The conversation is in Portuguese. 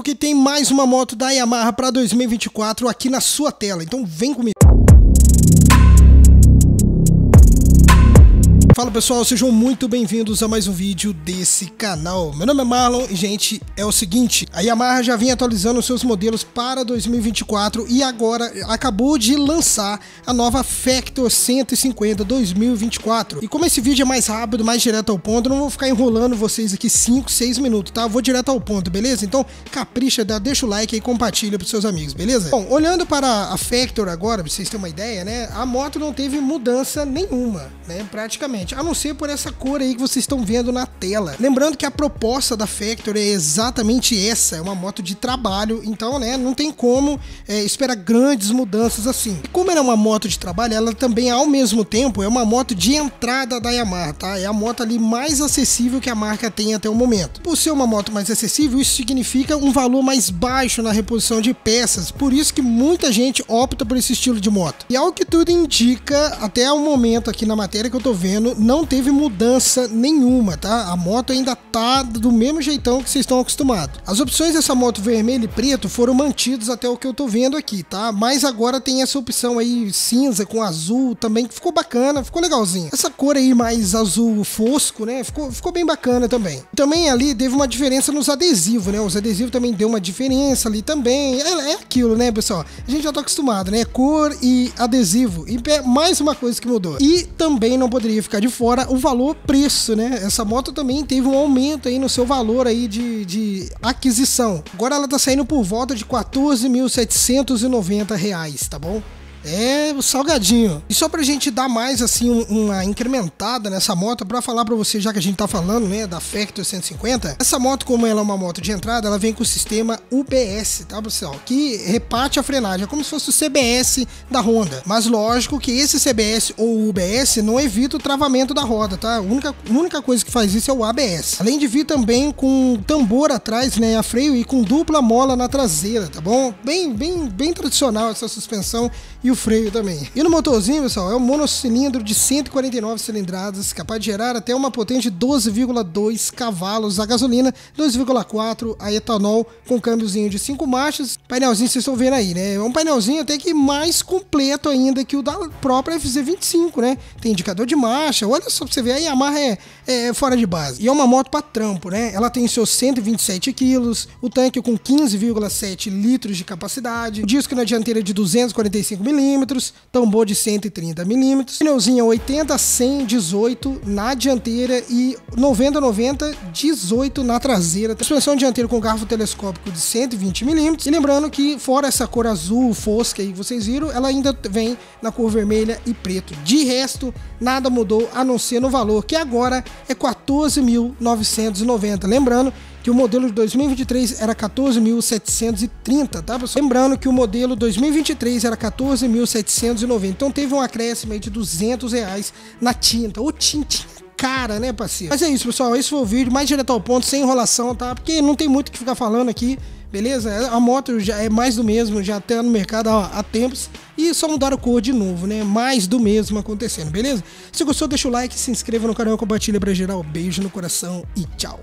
comigo que tem mais uma moto da Yamaha para 2024 aqui na sua tela. Então vem comigo. Fala pessoal, sejam muito bem-vindos a mais um vídeo desse canal. Meu nome é Marlon e, gente, é o seguinte: a Yamaha já vinha atualizando seus modelos para 2024 e agora acabou de lançar a nova Factor 150 2024. E como esse vídeo é mais rápido, mais direto ao ponto, não vou ficar enrolando vocês aqui 5, 6 minutos, tá? Eu vou direto ao ponto, beleza? Então capricha, dá, deixa o like e compartilha para seus amigos, beleza? Bom, olhando para a Factor agora, pra vocês terem uma ideia, né? A moto não teve mudança nenhuma, né? Praticamente a não ser por essa cor aí que vocês estão vendo na tela. Lembrando que a proposta da Factory é exatamente essa, é uma moto de trabalho, então, né, não tem como é, esperar grandes mudanças assim. E como é uma moto de trabalho, ela também, ao mesmo tempo, é uma moto de entrada da Yamaha, tá? É a moto ali mais acessível que a marca tem até o momento. Por ser uma moto mais acessível, isso significa um valor mais baixo na reposição de peças, por isso que muita gente opta por esse estilo de moto. E ao que tudo indica, até o momento aqui na matéria que eu tô vendo, não teve mudança nenhuma, tá? A moto ainda tá do mesmo jeitão que vocês estão acostumados. As opções dessa moto vermelho e preto foram mantidas até o que eu tô vendo aqui, tá? Mas agora tem essa opção aí cinza com azul também, que ficou bacana, ficou legalzinho. Essa cor aí mais azul fosco, né? Ficou, ficou bem bacana também. Também ali teve uma diferença nos adesivos, né? Os adesivos também deu uma diferença ali também. É, é aquilo, né, pessoal? A gente já tá acostumado, né? Cor e adesivo. E é mais uma coisa que mudou. E também não poderia ficar de fora o valor preço, né? Essa moto também teve um aumento aí no seu valor aí de, de aquisição. Agora ela tá saindo por volta de 14.790 reais, tá bom? É o salgadinho. E só pra gente dar mais assim uma incrementada nessa moto, para falar para você, já que a gente tá falando, né, da Factor 150, essa moto, como ela é uma moto de entrada, ela vem com o sistema UBS, tá, pessoal? Que reparte a frenagem, é como se fosse o CBS da Honda. Mas lógico que esse CBS ou UBS não evita o travamento da roda, tá? A única, a única coisa que faz isso é o ABS. Além de vir também com tambor atrás, né, a freio e com dupla mola na traseira, tá bom? Bem, bem, bem tradicional essa suspensão e o freio também. E no motorzinho, pessoal, é um monocilindro de 149 cilindradas, capaz de gerar até uma potência de 12,2 cavalos a gasolina, 2,4 a etanol, com câmbiozinho de 5 marchas. Painelzinho vocês estão vendo aí, né? É um painelzinho até que mais completo ainda que o da própria FZ25, né? Tem indicador de marcha, olha só pra você ver, a Yamaha é, é fora de base. E é uma moto para trampo, né? Ela tem seus 127 quilos, o tanque com 15,7 litros de capacidade, o disco na dianteira de 245 milímetros, milímetros, tambor de 130 milímetros, pneuzinho 80 100 18 na dianteira e 90 90 18 na traseira. Suspensão dianteira com garfo telescópico de 120 milímetros. E lembrando que fora essa cor azul fosca aí que vocês viram, ela ainda vem na cor vermelha e preto. De resto, nada mudou a não ser no valor que agora é 14.990. Lembrando que o modelo de 2023 era 14.730, tá, pessoal? Lembrando que o modelo 2023 era 14.790, então teve um acréscimo aí de 200 reais na tinta, ou tinta cara, né, parceiro? Mas é isso, pessoal, esse foi o vídeo, mais direto ao ponto, sem enrolação, tá? Porque não tem muito o que ficar falando aqui, beleza? A moto já é mais do mesmo, já até no mercado há, há tempos, e só mudaram cor de novo, né? Mais do mesmo acontecendo, beleza? Se gostou, deixa o like, se inscreva no canal, compartilha pra geral. Beijo no coração e tchau!